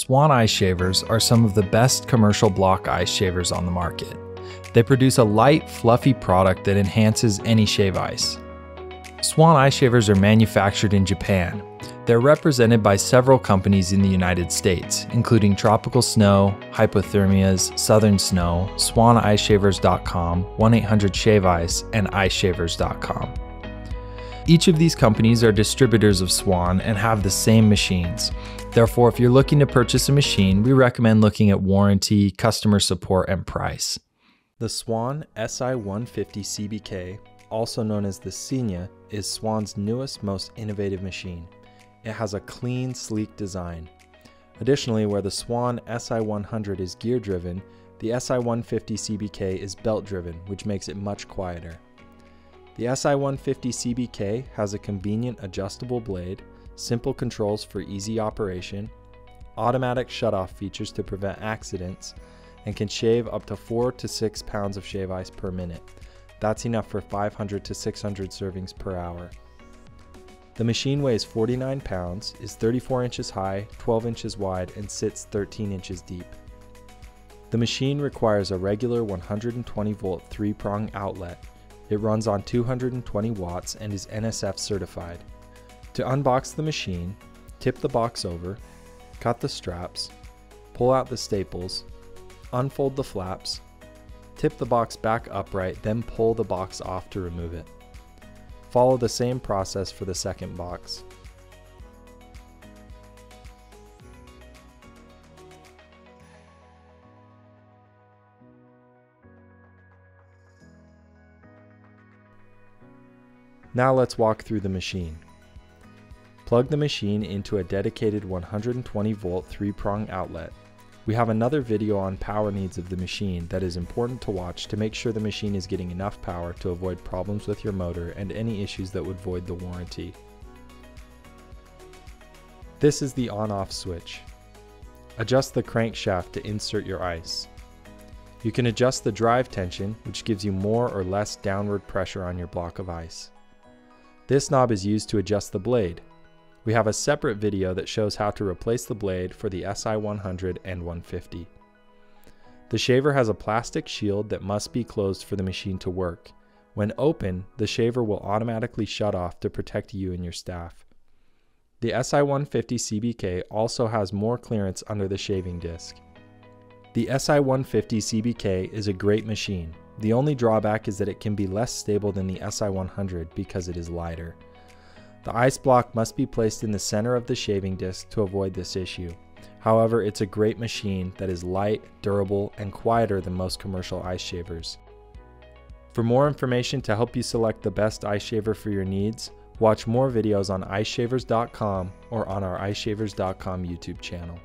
Swan Ice Shavers are some of the best commercial block ice shavers on the market. They produce a light, fluffy product that enhances any shave ice. Swan Ice Shavers are manufactured in Japan. They're represented by several companies in the United States, including Tropical Sno, Hypothermias, Southern Snow, SwanIceShavers.com, 1 800 Shave Ice, and IceShavers.com. Each of these companies are distributors of Swan and have the same machines. Therefore, if you're looking to purchase a machine, we recommend looking at warranty, customer support, and price. The Swan SI150 CBK, also known as the Cygne, is Swan's newest, most innovative machine. It has a clean, sleek design. Additionally, where the Swan SI100 is gear driven, the SI150 CBK is belt driven, which makes it much quieter. The SI150 CBK has a convenient adjustable blade, simple controls for easy operation, automatic shutoff features to prevent accidents, and can shave up to 4 to 6 pounds of shave ice per minute. That's enough for 500 to 600 servings per hour. The machine weighs 49 pounds, is 34 inches high, 12 inches wide, and sits 13 inches deep. The machine requires a regular 120 volt 3 prong outlet it runs on 220 watts and is NSF certified. To unbox the machine, tip the box over, cut the straps, pull out the staples, unfold the flaps, tip the box back upright, then pull the box off to remove it. Follow the same process for the second box. Now let's walk through the machine. Plug the machine into a dedicated 120 volt 3 prong outlet. We have another video on power needs of the machine that is important to watch to make sure the machine is getting enough power to avoid problems with your motor and any issues that would void the warranty. This is the on-off switch. Adjust the crankshaft to insert your ice. You can adjust the drive tension, which gives you more or less downward pressure on your block of ice. This knob is used to adjust the blade. We have a separate video that shows how to replace the blade for the SI100 and 150. The shaver has a plastic shield that must be closed for the machine to work. When open, the shaver will automatically shut off to protect you and your staff. The SI150 CBK also has more clearance under the shaving disc. The SI150 CBK is a great machine, the only drawback is that it can be less stable than the SI100 because it is lighter. The ice block must be placed in the center of the shaving disc to avoid this issue. However, it's a great machine that is light, durable, and quieter than most commercial ice shavers. For more information to help you select the best ice shaver for your needs, watch more videos on iceshavers.com or on our iceshavers.com YouTube channel.